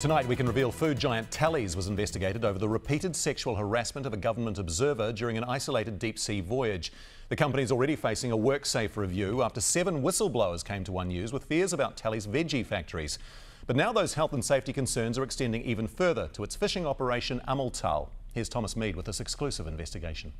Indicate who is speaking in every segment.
Speaker 1: Tonight, we can reveal food giant Talley's was investigated over the repeated sexual harassment of a government observer during an isolated deep sea voyage. The company is already facing a WorkSafe review after seven whistleblowers came to One News with fears about Talley's veggie factories. But now those health and safety concerns are extending even further to its fishing operation Amaltal. Here's Thomas Mead with this exclusive investigation.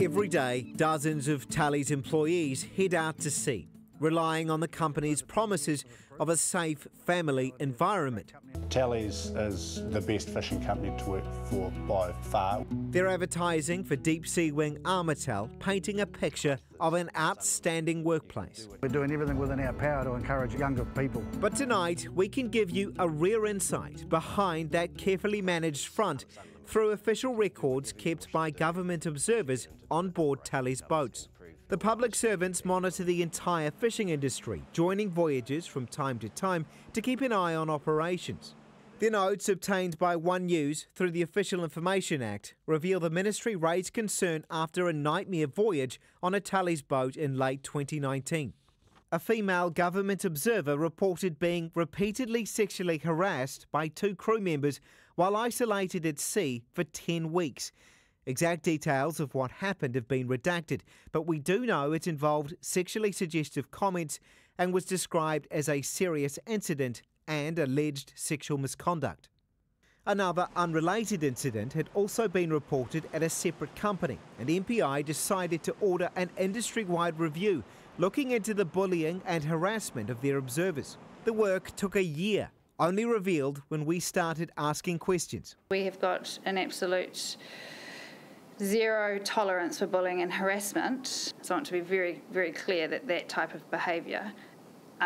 Speaker 2: Every day, dozens of Talley's employees head out to sea relying on the company's promises of a safe family environment.
Speaker 3: Talley's is the best fishing company to work for by far.
Speaker 2: They're advertising for deep sea wing Amaltal, painting a picture of an outstanding workplace.
Speaker 4: We're doing everything within our power to encourage younger people.
Speaker 2: But tonight, we can give you a rare insight behind that carefully managed front through official records kept by government observers on board Talley's boats. The public servants monitor the entire fishing industry, joining voyages from time to time to keep an eye on operations. The notes obtained by One News through the Official Information Act reveal the ministry raised concern after a nightmare voyage on a Talley's boat in late 2019. A female government observer reported being repeatedly sexually harassed by two crew members while isolated at sea for 10 weeks. Exact details of what happened have been redacted, but we do know it involved sexually suggestive comments and was described as a serious incident and alleged sexual misconduct. Another unrelated incident had also been reported at a separate company, and MPI decided to order an industry wide review looking into the bullying and harassment of their observers. The work took a year, only revealed when we started asking questions.
Speaker 5: We have got an absolute zero tolerance for bullying and harassment. So I want to be very, very clear that that type of behaviour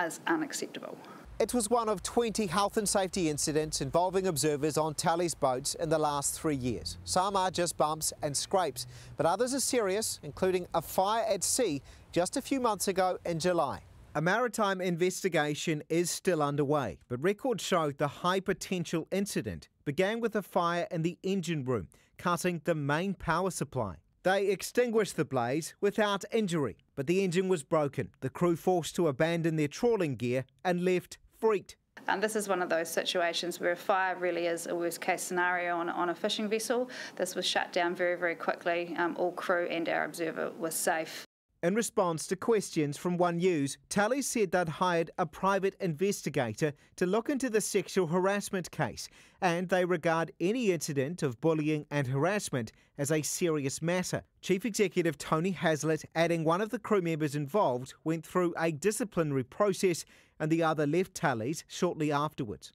Speaker 5: is unacceptable.
Speaker 2: It was one of 20 health and safety incidents involving observers on Talley's boats in the last three years. Some are just bumps and scrapes, but others are serious, including a fire at sea just a few months ago in July. A maritime investigation is still underway, but records show the high potential incident began with a fire in the engine room, cutting the main power supply. They extinguished the blaze without injury, but the engine was broken. The crew forced to abandon their trawling gear and left freaked.
Speaker 5: And this is one of those situations where a fire really is a worst case scenario on, on a fishing vessel. This was shut down very, very quickly. Um, all crew and our observer were safe.
Speaker 2: In response to questions from One News, Talley said they'd hired a private investigator to look into the sexual harassment case, and they regard any incident of bullying and harassment as a serious matter. Chief Executive Tony Haslett adding one of the crew members involved went through a disciplinary process and the other left Talley's shortly afterwards.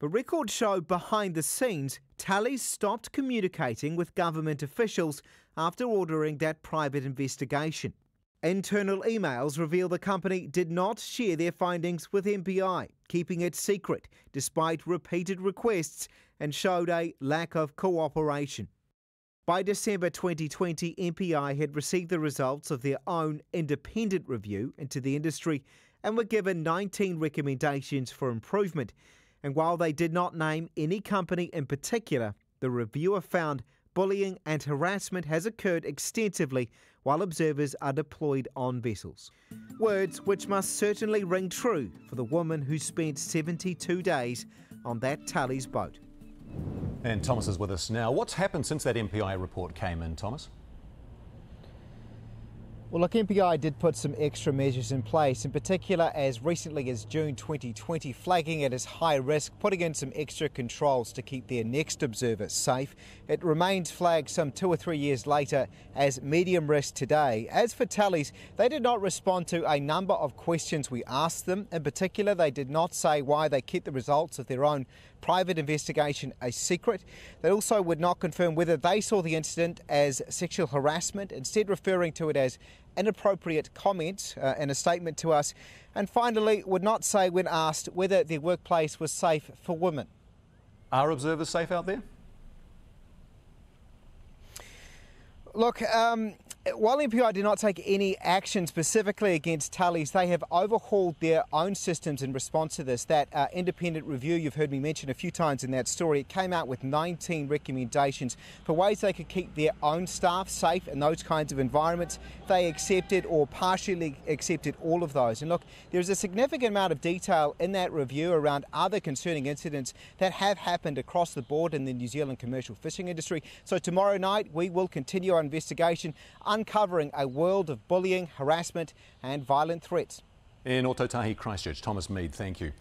Speaker 2: But records show behind the scenes, Talley's stopped communicating with government officials after ordering that private investigation. Internal emails reveal the company did not share their findings with MPI, keeping it secret despite repeated requests and showed a lack of cooperation. By December 2020, MPI had received the results of their own independent review into the industry and were given 19 recommendations for improvement. And while they did not name any company in particular, the reviewer found bullying and harassment has occurred extensively while observers are deployed on vessels. Words which must certainly ring true for the woman who spent 72 days on that Talley's boat.
Speaker 1: And Thomas is with us now. What's happened since that MPI report came in, Thomas?
Speaker 2: Well, look, MPI did put some extra measures in place, in particular as recently as June 2020, flagging it as high risk, putting in some extra controls to keep their next observer safe. It remains flagged some two or three years later as medium risk today. As for Talley's, they did not respond to a number of questions we asked them. In particular, they did not say why they kept the results of their own private investigation a secret. They also would not confirm whether they saw the incident as sexual harassment, instead referring to it as inappropriate comment uh, in a statement to us. And finally, would not say when asked whether their workplace was safe for women.
Speaker 1: Are observers safe out there?
Speaker 2: Look, um, while MPI did not take any action specifically against Talley's, they have overhauled their own systems in response to this. That uh, independent review you've heard me mention a few times in that story, it came out with 19 recommendations for ways they could keep their own staff safe in those kinds of environments. They accepted or partially accepted all of those. And look, there's a significant amount of detail in that review around other concerning incidents that have happened across the board in the New Zealand commercial fishing industry. So tomorrow night we will continue our investigation uncovering a world of bullying, harassment, and violent threats.
Speaker 1: In Ōtautahi, Christchurch, Thomas Mead, thank you.